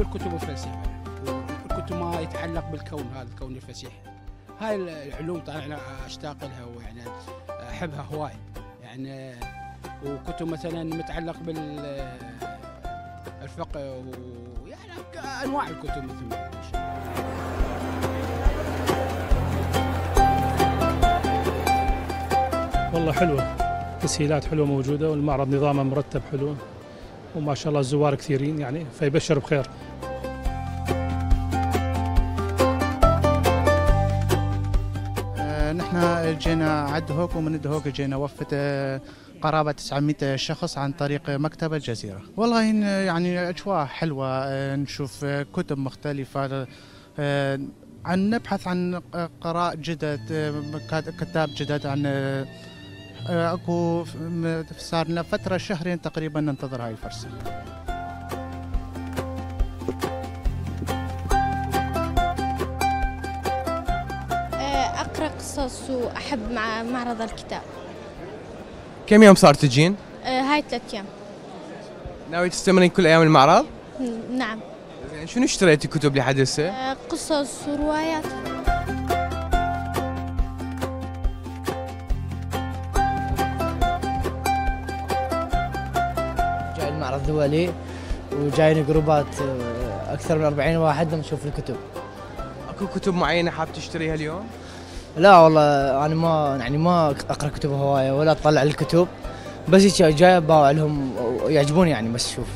الكتب الفلسفه والكتب ما يتعلق بالكون هذا الكون الفسيح. هاي العلوم طبعا أنا أشتاق لها ويعني أحبها هواي يعني وكتب مثلا متعلق بالفقه ويعني أنواع الكتب مثل ما والله حلوة. تسهيلات حلوة موجودة والمعرض نظامه مرتب حلو. وما شاء الله الزوار كثيرين يعني فيبشر بخير. نحن جينا عد هوك ومن هوك جينا وفت آه، قرابة 900 شخص عن طريق مكتبة الجزيرة. والله يعني أجواء حلوة آه، نشوف آه، كتب مختلفة عن نبحث عن قراء جدد كتاب جدد عن اكو صار لنا فترة شهرين تقريبا ننتظر هاي الفرصة أقرأ قصص وأحب مع معرض الكتاب كم يوم صار تجين؟ هاي ثلاث أيام ناوي تستمرين كل أيام المعرض؟ نعم زين شنو اشتريتي كتب لحد هسه؟ قصص وروايات المعرض الدولي وجايين جروبات أكثر من 40 واحد نشوف الكتب أكو كتب معينة حاب تشتريها اليوم؟ لا والله أنا ما يعني ما أقرأ كتب هواية ولا أطلع الكتب بس جاي اباوع لهم يعجبوني يعني بس شوف